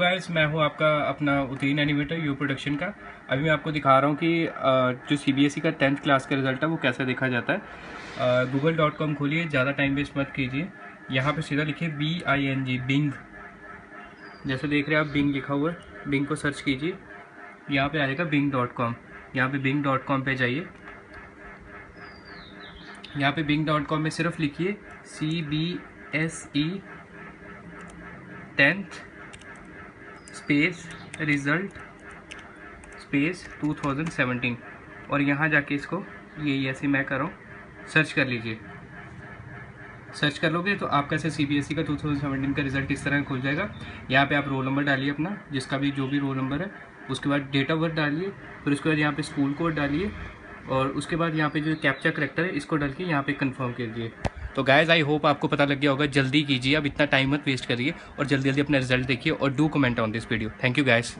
Guys मैं हूँ आपका अपना उतीन एनिमेटर यू प्रोडक्शन का। अभी मैं आपको दिखा रहा हूँ कि जो सीबीएसई e का टेंथ क्लास का रिज़ल्ट है, वो कैसे देखा जाता है। गूगल डॉट कॉम खोलिए, ज़्यादा टाइम वेस्ट मत कीजिए। यहाँ पे सीधा लिखिए B I N G Bing जैसे देख रहे हैं आप बिंग लिखा हुआ है। बिंग को सर्च कीजिए। यहाँ पे आएगा बिंग डॉट कॉम यहाँ पर बिंग डॉट कॉम पर जाइए। यहाँ पे बिंग डॉट कॉम में सिर्फ़ लिखिए C B S E tenth space result space 2017 और यहाँ जाके इसको ये ऐसे मैं कर रहा हूँ। सर्च कर लीजिए। सर्च कर लोगे तो आपका ऐसे सी बी e का 2017 का रिज़ल्ट इस तरह खुल जाएगा। यहाँ पे आप रोल नंबर डालिए अपना, जिसका भी, जो भी रोल नंबर है। उसके बाद डेट ऑफ़ बर्थ डालिए, फिर उसके बाद यहाँ पे स्कूल कोड डालिए। और उसके बाद यहाँ पे जो कैप्चा करेक्टर है, इसको डाल के यहाँ पे कंफर्म कीजिए तो गाइज़ आई होप आपको पता लग गया होगा, जल्दी कीजिए, अब इतना टाइम मत वेस्ट करिए और जल्दी जल्दी अपना रिज़ल्ट देखिए और do comment on this video thank you guys